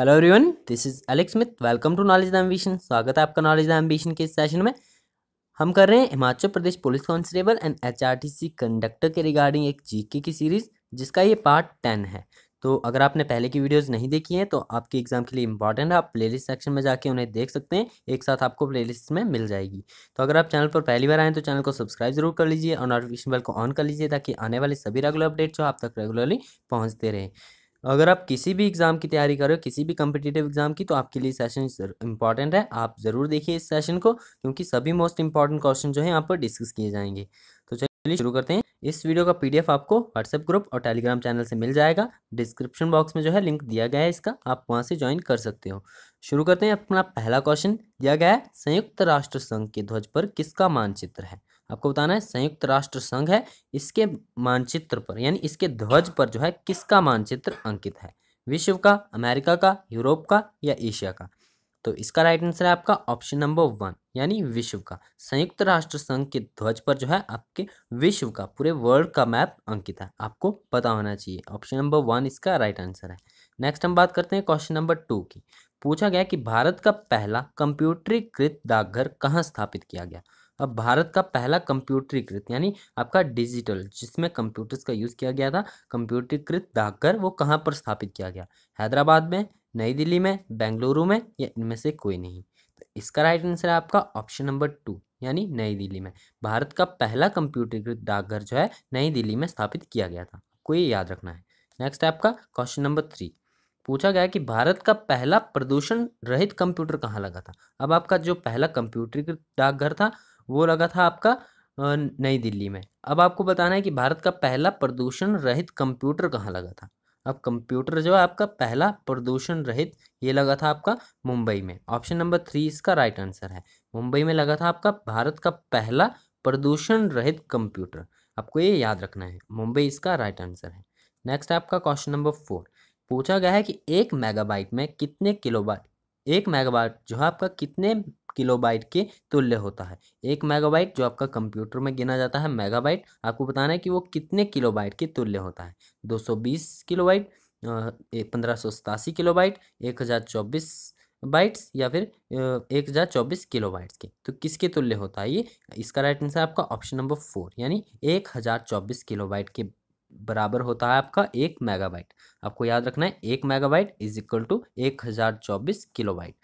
Hello everyone this is Alex Smith welcome to knowledge the ambition स्वागत है आपका knowledge the ambition के इस सेशन में। हम कर रहे हैं Himachal Pradesh police constable and HRTC conductor के रिगार्डिंग एक जीके की सीरीज़ जिसका ये पार्ट टेन है। तो अगर आपने पहले की वीडियोस नहीं देखी हैं तो आपके एग्ज़ाम के लिए इंपॉर्टेंट है। आप प्लेलिस्ट सेक्शन में जाके उन्हें देख सकते हैं। एक साथ आपको प्लेलिस्ट में मिल जाएगी। तो अगर आप चैनल पर पहली बार आएँ तो चैनल को सब्सक्राइब ज़रूर कर लीजिए और नोटिफिकेशन बेल को ऑन कर लीजिए, ताकि आने वाले सभी रेगुलर अपडेट्स जो आप तक रेगुलरली पहुँचते रहें। अगर आप किसी भी एग्ज़ाम की तैयारी कर रहे हो, किसी भी कम्पिटिटिव एग्ज़ाम की तो आपके लिए सेशन इंपॉर्टेंट है। आप ज़रूर देखिए इस सेशन को, क्योंकि सभी मोस्ट इंपॉर्टेंट क्वेश्चन जो है, यहाँ पर डिस्कस किए जाएँगे। तो चलिए शुरू करते हैं। इस वीडियो का पीडीएफ आपको व्हाट्सएप ग्रुप और टेलीग्राम चैनल से मिल जाएगा। डिस्क्रिप्शन बॉक्स में जो है, लिंक दिया गया है इसका, आप वहाँ से ज्वाइन कर सकते हो। शुरू करते हैं। अपना पहला क्वेश्चन दिया गया है, संयुक्त राष्ट्र संघ के ध्वज पर किसका मानचित्र है? आपको बताना है, संयुक्त राष्ट्र संघ है, इसके मानचित्र पर, यानी इसके ध्वज पर जो है, किसका मानचित्र अंकित है? विश्व का, अमेरिका का, यूरोप का या एशिया का? तो इसका राइट आंसर है आपका ऑप्शन नंबर वन यानी विश्व का। संयुक्त राष्ट्र संघ के ध्वज पर जो है, आपके विश्व का, पूरे वर्ल्ड का मैप अंकित है। आपको पता होना चाहिए। ऑप्शन नंबर वन इसका राइट आंसर है। नेक्स्ट हम बात करते हैं क्वेश्चन नंबर टू की। पूछा गया कि भारत का पहला कंप्यूटरीकृत डाकघर कहाँ स्थापित किया गया? अब भारत का पहला कंप्यूटरीकृत, यानी आपका डिजिटल, जिसमें कंप्यूटर्स का यूज़ किया गया था, कंप्यूटरीकृत डाकघर वो कहाँ पर स्थापित किया गया? हैदराबाद में, नई दिल्ली में, बेंगलुरु में, या इनमें से कोई नहीं? तो इसका राइट आंसर है आपका ऑप्शन नंबर टू, यानी नई दिल्ली में। भारत का पहला कंप्यूटरीकृत डाकघर जो है, नई दिल्ली में स्थापित किया गया था। आपको ये याद रखना है। नेक्स्ट है आपका क्वेश्चन नंबर थ्री पूछा गया कि भारत का पहला प्रदूषण रहित कंप्यूटर कहाँ लगा था? अब आपका जो पहला कंप्यूटरीकृत डाकघर था वो लगा था आपका नई दिल्ली में। अब आपको बताना है कि भारत का पहला प्रदूषण रहित कंप्यूटर कहाँ लगा था? अब कंप्यूटर जो है आपका पहला प्रदूषण रहित, ये लगा था आपका मुंबई में। ऑप्शन नंबर थ्री इसका राइट आंसर है। मुंबई में लगा था आपका भारत का पहला प्रदूषण रहित कंप्यूटर। आपको ये याद रखना है, मुंबई इसका राइट आंसर है। नेक्स्ट आपका क्वेश्चन नंबर फोर पूछा गया है कि एक मेगाबाइट में कितने किलोबाइट एक मेगाबाइट जो है आपका कितने किलोबाइट के तुल्य होता है। एक मेगाबाइट जो आपका कंप्यूटर में गिना जाता है मेगाबाइट, आपको बताना है कि वो कितने किलोबाइट के तुल्य होता है। 220 किलोबाइट पंद्रह सौ सतासी किलोबाइट, एक हज़ार चौबीस बाइट्स या फिर एक हज़ार चौबीस किलो बाइट्स के। तो किसके तुल्य होता है ये? इसका राइट आंसर आपका ऑप्शन नंबर फोर, यानी एक हज़ार चौबीस किलो बाइट के बराबर होता है आपका एक मेगाबाइट। आपको याद रखना है, एक मेगाबाइट इज़ इक्वल टू एक हज़ार चौबीस किलो बाइट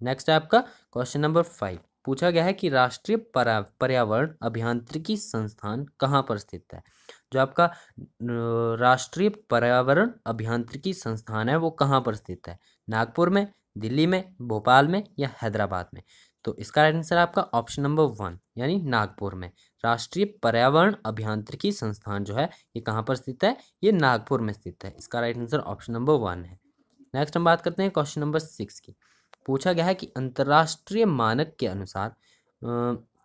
नेक्स्ट है आपका क्वेश्चन नंबर फाइव पूछा गया है कि राष्ट्रीय पर्यावरण अभियांत्रिकी संस्थान कहाँ पर स्थित है? जो आपका राष्ट्रीय पर्यावरण अभियांत्रिकी संस्थान है, वो कहाँ पर स्थित है? नागपुर में, दिल्ली में, भोपाल में या हैदराबाद में? तो इसका आंसर आपका ऑप्शन नंबर वन यानी नागपुर में। राष्ट्रीय पर्यावरण अभियांत्रिकी संस्थान जो है, ये कहाँ पर स्थित है? ये नागपुर में स्थित है। इसका right answer option number one है। नेक्स्ट हम बात करते हैं क्वेश्चन नंबर सिक्स की। पूछा गया है कि अंतर्राष्ट्रीय मानक के अनुसार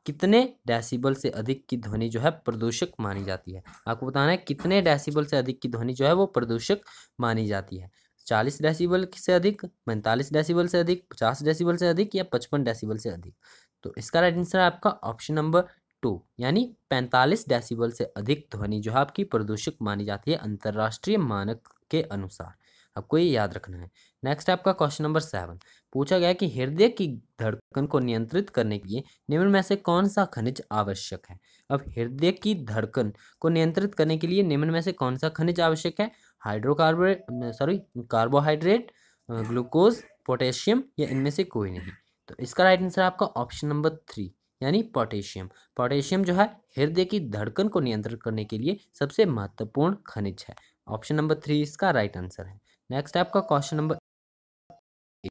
कितने डेसिबल से अधिक की ध्वनि जो है प्रदूषक मानी जाती है? आपको बताना है कितने डेसिबल से अधिक की ध्वनि जो है वो प्रदूषक मानी जाती है? चालीस डेसिबल से अधिक, पैंतालीस डेसिबल से अधिक, पचास डेसिबल से अधिक या पचपन डेसिबल से अधिक? तो इसका राइट आंसर है आपका ऑप्शन नंबर टू यानी पैंतालीस डेसिबल से अधिक ध्वनि जो है आपकी प्रदूषक मानी जाती है अंतर्राष्ट्रीय मानक के अनुसार। आपको ये याद रखना है। नेक्स्ट आपका क्वेश्चन नंबर सेवन पूछा गया कि हृदय की धड़कन को नियंत्रित करने के लिए निम्न में से कौन सा खनिज आवश्यक है? अब हृदय की धड़कन को नियंत्रित करने के लिए निम्न में से कौन सा खनिज आवश्यक है? Hydrocarborate sorry carbohydrate glucose potassium या इनमें से कोई नहीं। तो इसका राइट आंसर आपका ऑप्शन नंबर थ्री यानी पोटेशियम पोटेशियम जो है, हृदय की धड़कन को नियंत्रित करने के लिए सबसे महत्वपूर्ण खनिज है। ऑप्शन नंबर थ्री इसका राइट आंसर है। नेक्स्ट आपका क्वेश्चन नंबर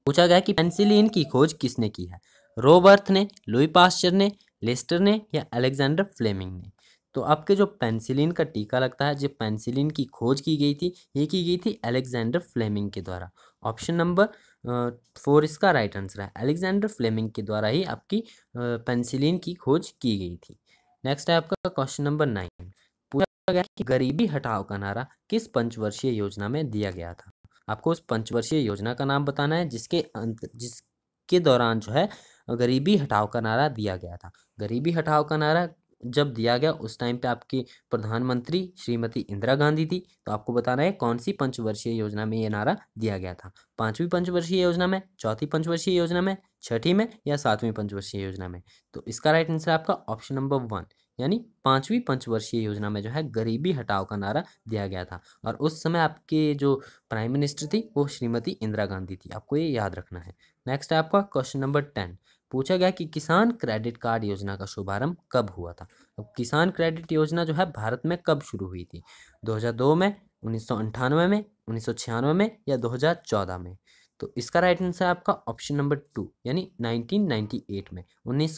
पूछा गया कि पेंसिलिन की खोज किसने की है? रोबर्थ ने, लुई पास्चर ने, लेस्टर ने या अलेक्जेंडर फ्लेमिंग ने? तो आपके जो पेंसिलिन का टीका लगता है जो पेंसिलिन की खोज की गई थी, ये की गई थी अलेक्जेंडर फ्लेमिंग के द्वारा। ऑप्शन नंबर फोर इसका राइट आंसर है। अलेक्जेंडर फ्लेमिंग के द्वारा ही आपकी पेंसिलिन की खोज की गई थी। नेक्स्ट है आपका क्वेश्चन नंबर नाइन पूछा गया कि गरीबी हटाओ का नारा किस पंचवर्षीय योजना में दिया गया था? आपको उस पंचवर्षीय योजना का नाम बताना है, जिसके अंत, जिसके दौरान जो है, गरीबी हटाओ का नारा दिया गया था। गरीबी हटाओ का नारा जब दिया गया, उस टाइम पे आपकी प्रधानमंत्री श्रीमती इंदिरा गांधी थी तो आपको बताना है कौन सी पंचवर्षीय योजना में ये नारा दिया गया था। पांचवी पंचवर्षीय योजना में, चौथी पंचवर्षीय योजना में, छठी में या सातवीं पंचवर्षीय योजना में? तो इसका राइट आंसर आपका ऑप्शन नंबर वन यानी पांचवी पंचवर्षीय योजना में जो है गरीबी हटाओ का नारा दिया गया था। और उस समय आपके जो प्राइम मिनिस्टर थी, वो श्रीमती इंदिरा गांधी थी। आपको ये याद रखना है। नेक्स्ट है आपका क्वेश्चन नंबर टेन। पूछा गया कि किसान क्रेडिट कार्ड योजना का शुभारंभ कब हुआ था? अब किसान क्रेडिट योजना जो है भारत में कब शुरू हुई थी? 2002 में, उन्नीस में, उन्नीस सौ छियानवे में या 2014 में? तो इसका राइट आंसर है आपका ऑप्शन नंबर टू, यानी 1998 में। उन्नीस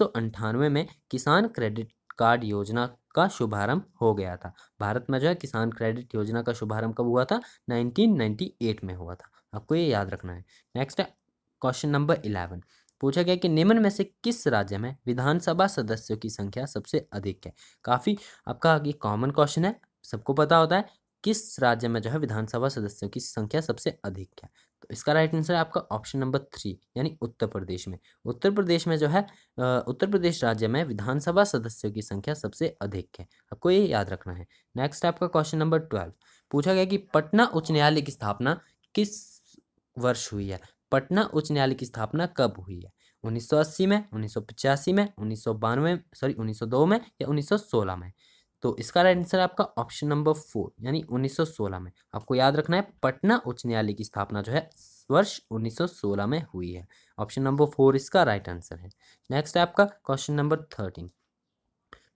में किसान क्रेडिट कार्ड योजना का शुभारंभ हो गया था। भारत में जो है किसान क्रेडिट योजना का शुभारंभ कब हुआ था? 1998 में हुआ था। आपको ये याद रखना है। नेक्स्ट है, क्वेश्चन नंबर इलेवन। पूछा गया कि निम्न में से किस राज्य में विधानसभा सदस्यों की संख्या सबसे अधिक है? काफ़ी आपका ये कॉमन क्वेश्चन है, सबको पता होता है, किस राज्य में जो है विधानसभा सदस्यों की संख्या सबसे अधिक है? तो इसका राइट आंसर है आपका ऑप्शन नंबर थ्री यानी उत्तर प्रदेश में। उत्तर प्रदेश में जो है उत्तर प्रदेश राज्य में विधानसभा सदस्यों की संख्या सबसे अधिक है। आपको ये याद रखना है। नेक्स्ट आपका क्वेश्चन नंबर ट्वेल्व पूछा गया कि पटना उच्च न्यायालय की स्थापना किस वर्ष हुई है? पटना उच्च न्यायालय की स्थापना कब हुई है? 1980 में, उन्नीस सौ पचासी में, उन्नीस सॉरी 1902 में या 1916 में? तो इसका राइट आंसर आपका ऑप्शन नंबर फोर यानी 1916 में। आपको याद रखना है, पटना उच्च न्यायालय की स्थापना जो है, वर्ष 1916 में हुई है। ऑप्शन नंबर फोर इसका राइट आंसर है। नेक्स्ट है आपका क्वेश्चन नंबर थर्टीन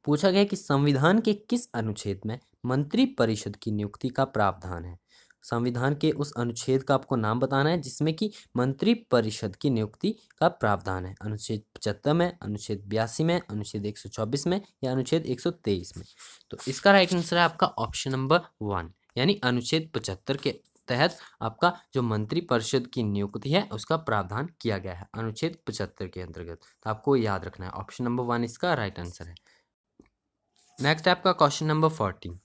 पूछा गया कि संविधान के किस अनुच्छेद में मंत्रिपरिषद की नियुक्ति का प्रावधान है। संविधान के उस अनुच्छेद का आपको नाम बताना है, जिसमें कि मंत्री परिषद की नियुक्ति का प्रावधान है। अनुच्छेद पचहत्तर में, अनुच्छेद बयासी में, अनुच्छेद 124 में या अनुच्छेद 123 में। तो इसका राइट आंसर है आपका ऑप्शन नंबर वन यानी अनुच्छेद पचहत्तर के तहत आपका जो मंत्री परिषद की नियुक्ति है, उसका प्रावधान किया गया है, अनुच्छेद पचहत्तर के अंतर्गत। तो आपको याद रखना है ऑप्शन नंबर वन इसका राइट आंसर है। नेक्स्ट आपका क्वेश्चन नंबर फोर्टीन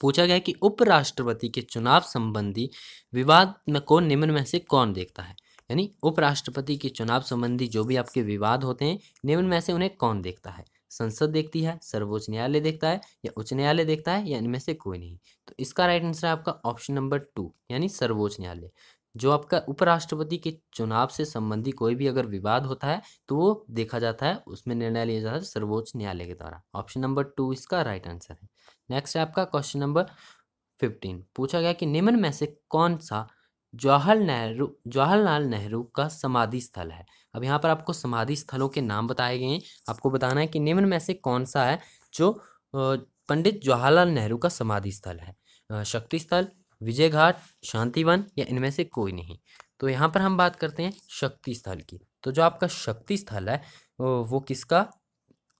पूछा गया कि उपराष्ट्रपति के चुनाव संबंधी विवाद में को निम्न में से कौन देखता है? यानी उपराष्ट्रपति के चुनाव संबंधी जो भी आपके विवाद होते हैं, निम्न में से उन्हें कौन देखता है? संसद देखती है, सर्वोच्च न्यायालय देखता है या उच्च न्यायालय देखता है या इनमें से कोई नहीं? तो इसका राइट आंसर है आपका ऑप्शन नंबर टू, यानी सर्वोच्च न्यायालय। जो आपका उपराष्ट्रपति के चुनाव से संबंधी कोई भी अगर विवाद होता है तो वो देखा जाता है, उसमें निर्णय लिया जाता है सर्वोच्च न्यायालय के द्वारा। ऑप्शन नंबर टू, इसका राइट आंसर है। नेक्स्ट है आपका क्वेश्चन नंबर फिफ्टीन पूछा गया कि निम्न में से कौन सा जवाहर नेहरू, जवाहरलाल नेहरू का समाधि स्थल है? अब यहाँ पर आपको समाधि स्थलों के नाम बताए गए हैं। आपको बताना है कि निम्न में से कौन सा है जो पंडित जवाहरलाल नेहरू का समाधि स्थल है? शक्ति स्थल, विजय घाट शांतिवन या इनमें से कोई नहीं? तो यहाँ पर हम बात करते हैं शक्ति स्थल की। तो जो आपका शक्ति स्थल है, वो किसका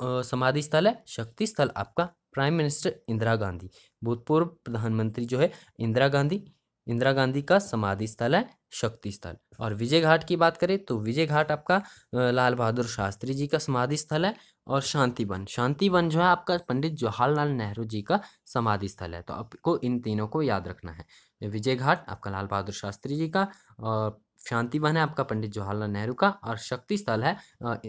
समाधि स्थल है? शक्ति स्थल आपका प्राइम मिनिस्टर इंदिरा गांधी। भूतपूर्व प्रधानमंत्री जो है, इंदिरा गांधी। इंदिरा गांधी का समाधि स्थल है, शक्ति स्थल। और विजय घाट की बात करें तो विजय घाट आपका लाल बहादुर शास्त्री जी का समाधि स्थल है और शांतिवन शांतिवन जो है आपका पंडित जवाहरलाल नेहरू जी का समाधि स्थल है। तो आपको इन तीनों को याद रखना है। विजय घाट आपका लाल बहादुर शास्त्री जी का और शांतिवन है आपका पंडित जवाहरलाल नेहरू का और शक्ति स्थल है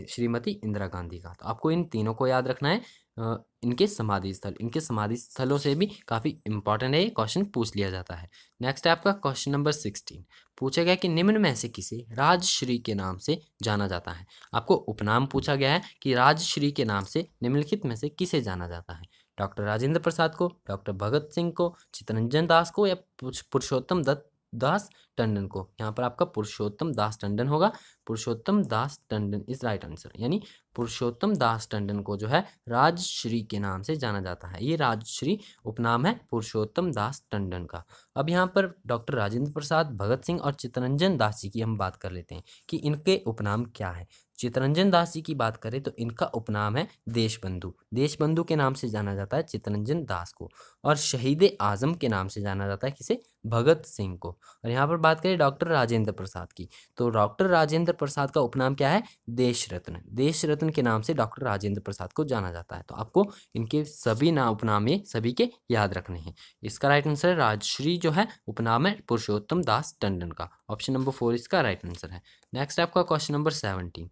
श्रीमती इंदिरा गांधी का। तो आपको इन तीनों को याद रखना है। इनके समाधि स्थल, इनके समाधि स्थलों से भी काफ़ी इंपॉर्टेंट है, ये क्वेश्चन पूछ लिया जाता है। नेक्स्ट है आपका क्वेश्चन नंबर सिक्सटीन पूछा गया कि निम्न में से किसे राजश्री के नाम से जाना जाता है? आपको उपनाम पूछा गया है कि राजश्री के नाम से निम्नलिखित में से किसे जाना जाता है? डॉक्टर राजेंद्र प्रसाद को डॉक्टर भगत सिंह को, चितरंजन दास को या पुरुषोत्तम दत्त दास टंडन को। यहाँ पर आपका पुरुषोत्तम दास टंडन होगा। Purushottam Das Tandon is right answer. यानी पुरुषोत्तम दास टंडन को जो है राजश्री के नाम से जाना जाता है। ये राजश्री उपनाम है पुरुषोत्तम दास टंडन का। अब यहाँ पर डॉक्टर राजेंद्र प्रसाद, भगत सिंह और चितरंजन दास जी की हम बात कर लेते हैं कि इनके उपनाम क्या है। चितरंजन दास जी की बात करें तो इनका उपनाम है देशबंधु। देशबंधु के नाम से जाना जाता है चितरंजन दास को और शहीद आज़म के नाम से जाना जाता है किसे? भगत सिंह को। और यहाँ पर बात करें डॉक्टर राजेंद्र प्रसाद की तो डॉक्टर राजेंद्र प्रसाद का उपनाम क्या है? देश रत्न। देश रत्न के नाम से डॉक्टर राजेंद्र प्रसाद को जाना जाता है। तो आपको इनके सभी नाम उपनाम ये सभी के याद रखने हैं। इसका राइट आंसर है राजश्री, जो है उपनाम है पुरुषोत्तम दास टंडन का। ऑप्शन नंबर फोर इसका राइट आंसर है। नेक्स्ट आपका क्वेश्चन नंबर सेवनटीन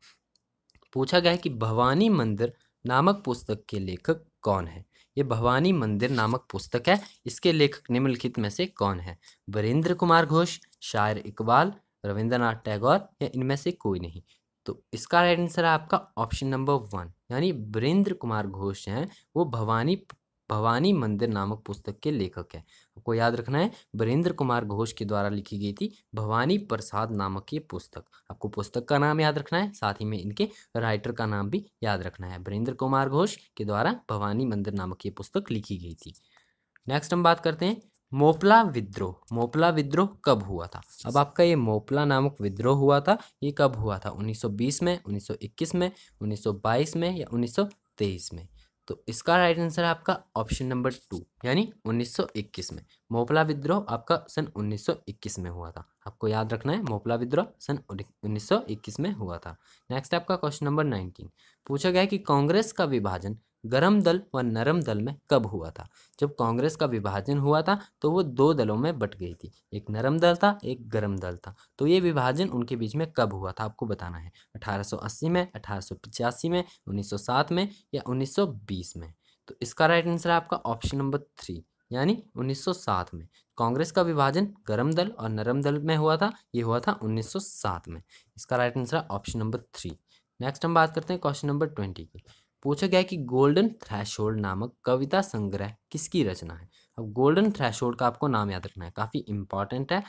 पूछा गया है कि भवानी मंदिर नामक पुस्तक के लेखक कौन है? ये भवानी मंदिर नामक पुस्तक है। इसके लेखक निम्नलिखित में से कौन है? वरेंद्र कुमार घोष, शायर इकबाल, रविंद्रनाथ टैगोर या इनमें से कोई नहीं? तो इसका राइट आंसर है आपका ऑप्शन नंबर वन। यानी वीरेंद्र कुमार घोष हैं, वो भवानी भवानी मंदिर नामक पुस्तक के लेखक है। आपको याद रखना है, वीरेंद्र कुमार घोष के द्वारा लिखी गई थी भवानी प्रसाद नामक ये पुस्तक। आपको पुस्तक का नाम याद रखना है, साथ ही में इनके राइटर का नाम भी याद रखना है। वीरेंद्र कुमार घोष के द्वारा भवानी मंदिर नामक ये पुस्तक लिखी गई थी। नेक्स्ट हम बात करते हैं, मोपला विद्रोह। मोपला विद्रोह कब हुआ था? अब आपका ये मोपला नामक विद्रोह हुआ था, ये कब हुआ था? 1920 में 1921 में 1922 में या 1923 में? तो इसका राइट आंसर है आपका ऑप्शन नंबर टू यानी 1921 में। मोपला विद्रोह आपका सन 1921 में हुआ था। आपको याद रखना है, मोपला विद्रोह सन 1921 में हुआ था। नेक्स्ट आपका क्वेश्चन नंबर 19 पूछा गया है कि कांग्रेस का विभाजन गरम दल व नरम दल में कब हुआ था? जब कांग्रेस का विभाजन हुआ था तो वो दो दलों में बट गई थी। एक नरम दल था, एक गरम दल था। तो ये विभाजन उनके बीच में कब हुआ था, आपको बताना है? 1880 में, अठारह सौ पचासी में 1907 में या 1920 में? तो इसका राइट आंसर है आपका ऑप्शन नंबर थ्री यानी 1907 में। कांग्रेस का विभाजन गरम दल और नरम दल में हुआ था, ये हुआ था 1907 में। इसका राइट आंसर है ऑप्शन नंबर थ्री नेक्स्ट हम बात करते हैं क्वेश्चन नंबर ट्वेंटी की। पूछा गया कि गोल्डन थ्रैशोल्ड नामक कविता संग्रह किसकी रचना है? अब गोल्डन थ्रैशोल्ड का आपको नाम याद रखना है, काफ़ी इंपॉर्टेंट है।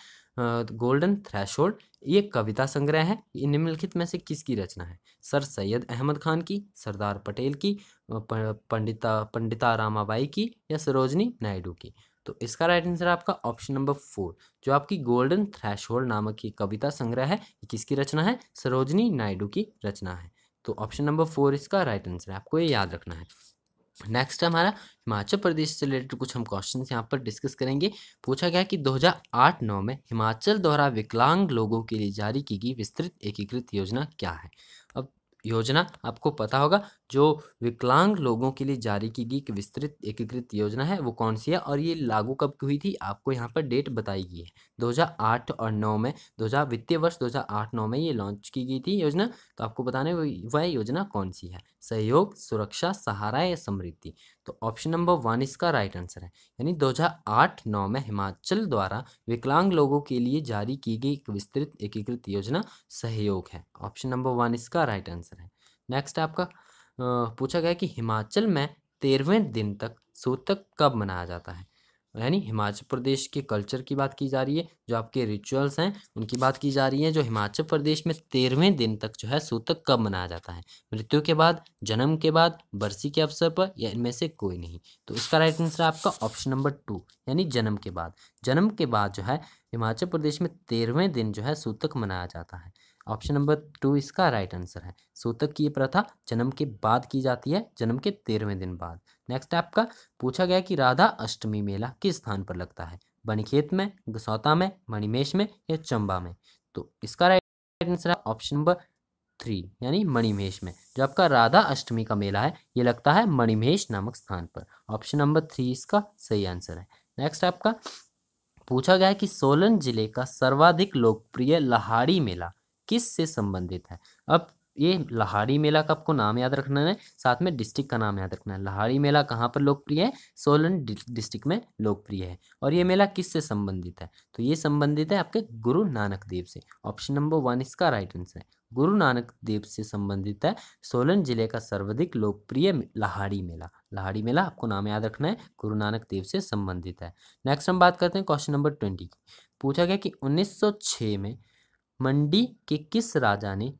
गोल्डन थ्रैशोल्ड ये कविता संग्रह है निम्नलिखित में से किसकी रचना है? सर सैयद अहमद खान की, सरदार पटेल की पंडिता पंडिता रामाबाई की या सरोजनी नायडू की? तो इसका राइट आंसर आपका ऑप्शन नंबर फोर जो आपकी गोल्डन थ्रैशोल्ड नामक ये कविता संग्रह है किसकी रचना है? सरोजनी नायडू की रचना है। तो ऑप्शन नंबर फोर इसका राइट आंसर है। आपको ये याद रखना है। नेक्स्ट हमारा हिमाचल प्रदेश से रिलेटेड कुछ हम क्वेश्चन यहाँ पर डिस्कस करेंगे। पूछा गया कि 2008-9 में हिमाचल द्वारा विकलांग लोगों के लिए जारी की गई विस्तृत एकीकृत योजना क्या है? अब योजना आपको पता होगा जो विकलांग लोगों के लिए जारी की गई एक विस्तृत, एकीकृत योजना है, वो कौन सी है? और ये लागू कब की हुई थी? आपको यहाँ पर डेट बताई गई है। 2008 और 9 में 2000 वित्तीय वर्ष 2008-9 में ये लॉन्च की गई थी योजना। तो आपको बताने वह योजना कौन सी है? सहयोग, सुरक्षा, सहारा या समृद्धि? तो ऑप्शन नंबर वन इसका राइट आंसर है। यानी 2008-9 में हिमाचल द्वारा विकलांग लोगों के लिए जारी की गई एक विस्तृत, एकीकृत योजना सहयोग है। ऑप्शन नंबर वन इसका राइट आंसर है। नेक्स्ट आपका पूछा गया कि हिमाचल में तेरहवें दिन तक सूतक कब मनाया जाता है? यानी हिमाचल प्रदेश के कल्चर की बात की जा रही है, जो आपके रिचुअल्स हैं, उनकी बात की जा रही है, जो हिमाचल प्रदेश में तेरहवें दिन तक जो है सूतक कब मनाया जाता है? मृत्यु के बाद, जन्म के बाद, बरसी के अवसर पर, या इनमें से कोई नहीं? तो इसका राइट आंसर है आपका ऑप्शन नंबर टू यानी जन्म के बाद। जन्म के बाद जो है हिमाचल प्रदेश में तेरहवें दिन जो है सूतक मनाया जाता है। ऑप्शन नंबर टू इसका राइट आंसर है। सूतक की प्रथा जन्म के बाद की जाती है, जन्म के तेरहवें दिन बाद। नेक्स्ट आपका पूछा गया कि राधा अष्टमी मेला किस स्थान पर लगता है? बनीखेत में, गसौता में मणिमेश में या चंबा में? तो इसका राइट आंसर है ऑप्शन नंबर थ्री, यानी मणिमेश में। जो आपका राधा अष्टमी का मेला है, ये लगता है मणिमेश नामक स्थान पर। ऑप्शन नंबर थ्री इसका सही आंसर है। नेक्स्ट आपका पूछा गया है कि सोलन ज़िले का सर्वाधिक लोकप्रिय लहाड़ी मेला किस से संबंधित है? अब ये लहाड़ी मेला का आपको नाम याद रखना है, साथ में डिस्ट्रिक्ट का नाम याद रखना है। लहाड़ी मेला कहाँ पर लोकप्रिय है? सोलन डिस्ट्रिक्ट में लोकप्रिय है। और ये मेला किस से संबंधित है? तो ये संबंधित है आपके गुरु नानक देव से। ऑप्शन नंबर वन इसका राइट आंसर है। गुरु नानक देव से संबंधित है सोलन ज़िले का सर्वाधिक लोकप्रिय लहाड़ी मेला। लहाड़ी मेला आपको नाम याद रखना है, गुरु नानक देव से संबंधित है। नेक्स्ट हम बात करते हैं क्वेश्चन नंबर ट्वेंटी की। पूछा गया कि 1906 में मंडी के किस राजा ने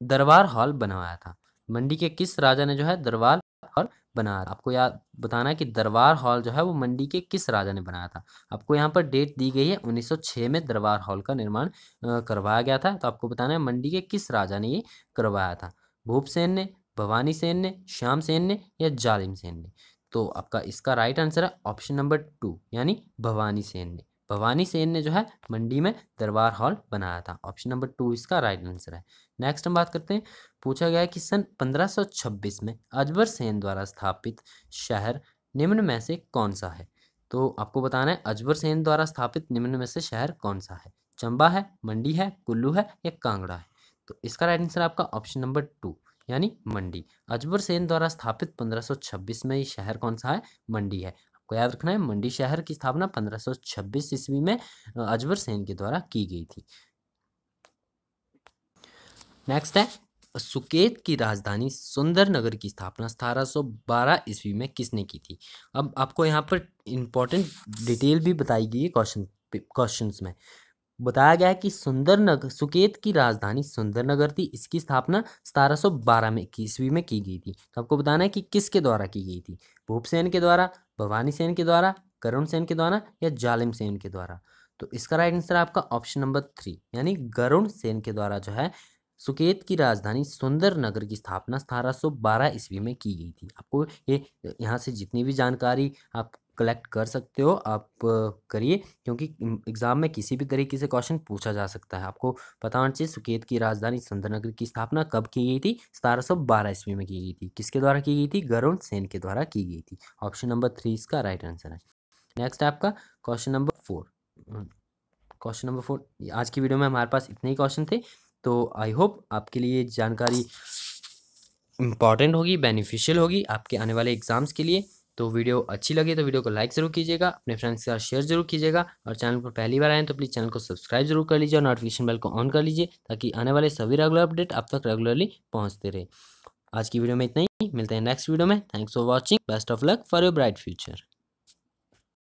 दरबार हॉल बनवाया था? मंडी के किस राजा ने जो है दरबार हॉल बनाया आपको याद बताना है कि दरबार हॉल जो है वो मंडी के किस राजा ने बनाया था? आपको यहाँ पर डेट दी गई है 1906 में दरबार हॉल का निर्माण करवाया गया था। तो आपको बताना है मंडी के किस राजा ने ये करवाया था? भूपसेन ने, भवानी सेन ने, श्याम सेन ने या जालिम सेन ने? तो आपका इसका राइट आंसर है ऑप्शन नंबर टू यानी भवानी सेन ने। भवानी सेन ने जो है मंडी में दरबार हॉल बनाया था। ऑप्शन नंबर टू इसका राइट आंसर है। नेक्स्ट हम बात करते हैं। पूछा गया है कि सन 1526 में अजबर सेन द्वारा स्थापित शहर निम्न में से कौन सा है? तो आपको बताना है, अजबर सेन द्वारा स्थापित निम्न में से शहर कौन सा है? चंबा है, मंडी है, कुल्लू है या कांगड़ा है? तो इसका राइट आंसर आपका ऑप्शन नंबर टू यानी मंडी। अजबर सेन द्वारा स्थापित 1526 में ये शहर कौन सा है? मंडी है। आपको याद रखना है, मंडी शहर की स्थापना 1526 ईस्वी में अजबर सेन के द्वारा की गई थी। नेक्स्ट है, सुकेत की राजधानी सुंदर नगर की स्थापना 1712 ईस्वी में किसने की थी? अब आपको यहाँ पर इंपॉर्टेंट डिटेल भी बताई गई है क्वेश्चन क्वेश्चंस में। बताया गया है कि सुंदर नगर सुकेत की राजधानी सुंदर नगर थी, इसकी स्थापना 1712 में, ईस्वी में की गई थी। तो आपको बताना है कि किसके द्वारा की गई थी? भूपसेन के द्वारा भवानी सेन के द्वारा, करुण सेन के द्वारा या जालिम सेन के द्वारा? तो इसका राइट आंसर आपका ऑप्शन नंबर थ्री यानी गरुण सेन के द्वारा जो है, सुकेत की राजधानी सुंदर नगर की स्थापना 1712 ईस्वी में की गई थी। आपको ये, यहाँ से जितनी भी जानकारी आप कलेक्ट कर सकते हो, आप करिए, क्योंकि एग्ज़ाम में किसी भी तरीके से क्वेश्चन पूछा जा सकता है। आपको पता होना चाहिए, सुकेत की राजधानी सुंदरनगर की स्थापना कब की गई थी? सतारह सौ बारह ईस्वी में की गई थी। किसके द्वारा की गई थी? गरुण सेन के द्वारा की गई थी। ऑप्शन नंबर थ्री इसका राइट आंसर है। नेक्स्ट आपका question number four question number four आज की वीडियो में हमारे पास इतने ही क्वेश्चन थे तो आई होप आपके लिए जानकारी इंपॉर्टेंट होगी बेनिफिशियल होगी आपके आने वाले एग्ज़ाम्स के लिए। तो वीडियो अच्छी लगी तो वीडियो को लाइक ज़रूर कीजिएगा, अपने फ्रेंड्स के साथ शेयर ज़रूर कीजिएगा और चैनल पर पहली बार आए तो प्लीज़ चैनल को सब्सक्राइब ज़रूर कर लीजिए और नोटिफिकेशन बेल को ऑन कर लीजिए ताकि आने वाले सभी रेगुलर अपडेट आप तक रेगुलरली पहुँचते रहे। आज की वीडियो में इतना ही। मिलते हैं नेक्स्ट वीडियो में। Thanks for watching best of luck for your bright future